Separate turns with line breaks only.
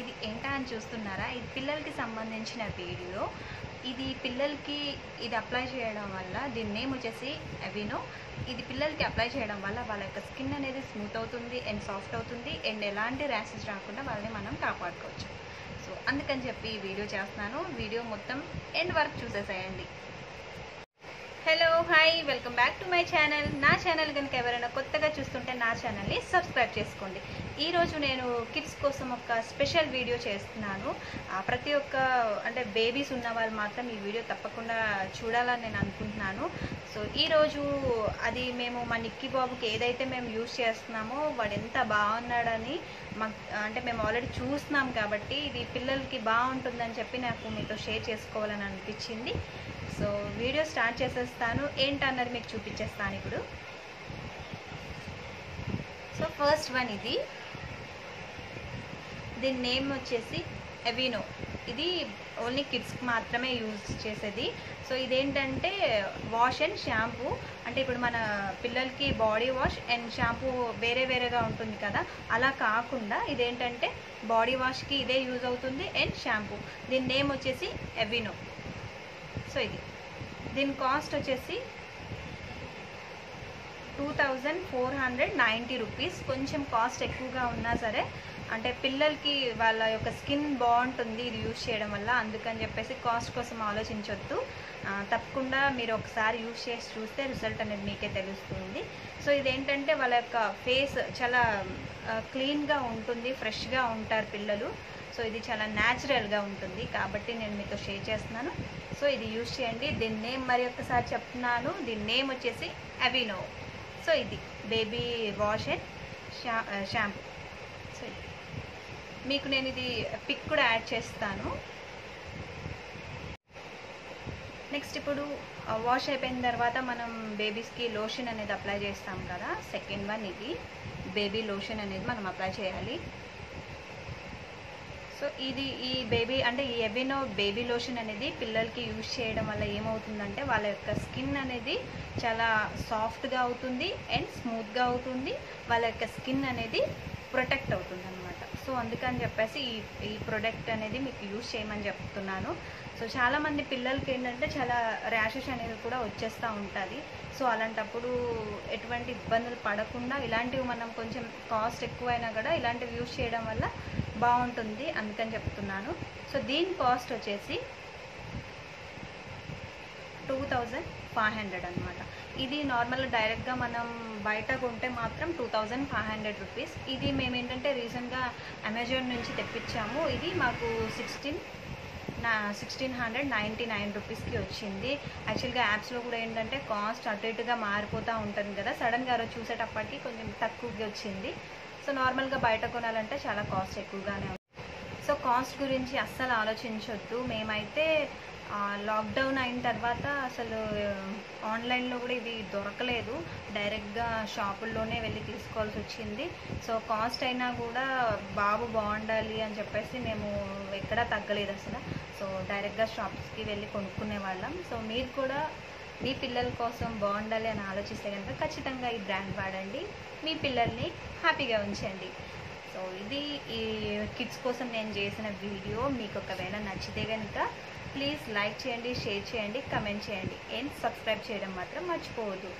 ఇది ఏంటా అని చూస్తున్నారా? ఇది పిల్లలకి సంబంధించిన వీడియో. ఇది పిల్లలకి ఇది అప్లై చేయడం వల్ల దీని నేమ్ వచ్చేసి అవినో ఇది పిల్లలకి అప్లై చేయడం వల్ల వాళ్ళ యొక్క స్కిన్ అనేది స్మూత్ అవుతుంది అండ్ సాఫ్ట్ అవుతుంది అండ్ ఎలాంటి ర్యాషెస్ రాకుండా వాళ్ళని మనం కాపాడుకోవచ్చు. సో అందుకని చెప్పి ఈ వీడియో చేస్తున్నాను. వీడియో మొత్తం ఎండ్ వరకు చూసేసేయండి. Hello hi welcome back to my channel. నా ఛానల్ కనుక ఎవరైనా కొత్తగా చూస్తుంటే నా ఛానల్ని సబ్స్క్రైబ్ చేసుకోండి. ఈరోజు నేను కిడ్స్ కోసం ఒక స్పెషల్ వీడియో చేస్తున్నాను. ప్రతి ఒక్క అంటే బేబీస్ ఉన్న వాళ్ళు మాత్రం ఈ వీడియో తప్పకుండా చూడాలని నేను అనుకుంటున్నాను. సో ఈరోజు అది మేము మా నిక్కి బాబుకి ఏదైతే మేము యూజ్ చేస్తున్నామో వాడు ఎంత బాగున్నాడని మా అంటే మేము ఆల్రెడీ చూస్తున్నాం కాబట్టి ఇది పిల్లలకి బాగుంటుందని చెప్పి నాకు మీతో షేర్ చేసుకోవాలని అనిపించింది. సో వీడియో స్టార్ట్ చేసేస్తాను ఏంటన్నది మీకు చూపించేస్తాను ఇప్పుడు. సో ఫస్ట్ వన్ ఇది. దీని నేమ్ వచ్చేసి ఎవినో ఇది ఓన్లీ కిడ్స్కి మాత్రమే యూజ్ చేసేది. సో ఇదేంటంటే వాష్ అండ్ షాంపూ అంటే ఇప్పుడు మన పిల్లలకి బాడీ వాష్ అండ్ షాంపూ వేరే వేరేగా ఉంటుంది కదా. అలా కాకుండా ఇదేంటంటే బాడీ వాష్కి ఇదే యూజ్ అవుతుంది అండ్ షాంపూ దీని నేమ్ వచ్చేసి ఎవినో సో ఇది. దీని కాస్ట్ వచ్చేసి two thousand four hundred ninety rupees. కొంచెం కాస్ట్ ఎక్కువగా ఉన్నా సరే అంటే పిల్లలకి వాళ్ళ యొక్క స్కిన్ బాగుంటుంది ఇది యూజ్ చేయడం వల్ల. అందుకని చెప్పేసి కాస్ట్ కోసం ఆలోచించొద్దు. తప్పకుండా మీరు ఒకసారి యూజ్ చేసి చూస్తే రిజల్ట్ అనేది మీకే తెలుస్తుంది. సో ఇదేంటంటే వాళ్ళ యొక్క ఫేస్ చాలా క్లీన్గా ఉంటుంది ఫ్రెష్గా ఉంటారు పిల్లలు. సో ఇది చాలా న్యాచురల్గా ఉంటుంది. కాబట్టి నేను మీతో షేర్ చేస్తున్నాను. సో ఇది యూజ్ చేయండి. దీని నేమ్ మరి ఒక్కసారి చెప్తున్నాను. దీని నేమ్ వచ్చేసి అవినో సో ఇది బేబీ వాష్ అండ్ షా షాంపూ సో మీకు నేను ఇది పిక్ కూడా యాడ్ చేస్తాను. నెక్స్ట్ ఇప్పుడు uh, వాష్ అయిపోయిన తర్వాత మనం బేబీస్కి లోషన్ అనేది అప్లై చేస్తాం కదా. సెకండ్ వన్ ఇది. బేబీ లోషన్ అనేది మనం అప్లై చేయాలి. సో ఇది ఈ బేబీ అంటే ఈ ఎవినో బేబీ లోషన్ అనేది పిల్లలకి యూజ్ చేయడం వల్ల ఏమవుతుందంటే వాళ్ళ యొక్క స్కిన్ అనేది చాలా సాఫ్ట్గా అవుతుంది అండ్ స్మూత్గా అవుతుంది. వాళ్ళ యొక్క స్కిన్ అనేది ప్రొటెక్ట్ అవుతుంది అనమాట సో అందుకని చెప్పేసి ఈ ఈ ప్రొడక్ట్ అనేది మీకు యూజ్ చేయమని చెప్తున్నాను. సో చాలామంది పిల్లలకి ఏంటంటే చాలా ర్యాషెస్ అనేది కూడా వచ్చేస్తూ ఉంటుంది. సో అలాంటప్పుడు ఎటువంటి ఇబ్బందులు పడకుండా ఇలాంటివి మనం కొంచెం కాస్ట్ ఎక్కువైనా కూడా ఇలాంటివి యూజ్ చేయడం వల్ల బాగుంటుంది అందుకని చెప్తున్నాను. సో దీని కాస్ట్ వచ్చేసి టూ థౌజండ్ ఫైవ్ హండ్రెడ్ అనమాట ఇది నార్మల్ డైరెక్ట్గా మనం బయట కొంటే మాత్రం two thousand five hundred rupees. ఇది మేము ఏంటంటే రీసెంట్గా అమెజాన్ నుంచి తెప్పించాము. ఇది మాకు సిక్స్టీన్ నా సిక్స్టీన్ హండ్రెడ్ నైంటీ నైన్ రూపీస్కి వచ్చింది. యాక్చువల్గా యాప్స్లో కూడా ఏంటంటే కాస్ట్ అటు ఇటుగా మారిపోతూ ఉంటుంది కదా. సడన్గా చూసేటప్పటికి కొంచెం తక్కువగా వచ్చింది. సో నార్మల్గా బయట కొనాలంటే చాలా కాస్ట్ ఎక్కువగానే ఉంది. సో కాస్ట్ గురించి అస్సలు ఆలోచించొద్దు. మేమైతే లాక్డౌన్ అయిన తర్వాత అసలు ఆన్లైన్లో కూడా ఇవి దొరకలేదు. డైరెక్ట్గా షాపుల్లోనే వెళ్ళి తీసుకోవాల్సి వచ్చింది. సో కాస్ట్ అయినా కూడా బాబు బాగుండాలి అని చెప్పేసి మేము ఎక్కడా తగ్గలేదు అసలు. సో డైరెక్ట్గా షాప్స్కి వెళ్ళి కొనుక్కునే వాళ్ళం. సో మీరు కూడా మీ పిల్లల కోసం బాగుండాలి అని ఆలోచిస్తే కనుక ఖచ్చితంగా ఈ బ్రాండ్ వాడండి. మీ పిల్లల్ని హ్యాపీగా ఉంచండి. సో ఇది ఈ కిడ్స్ కోసం నేను చేసిన వీడియో. మీకు ఒకవేళ నచ్చితే కనుక ప్లీజ్ లైక్ చేయండి షేర్ చేయండి కమెంట్ చేయండి. అండ్ సబ్స్క్రైబ్ చేయడం మాత్రం మర్చిపోవద్దు.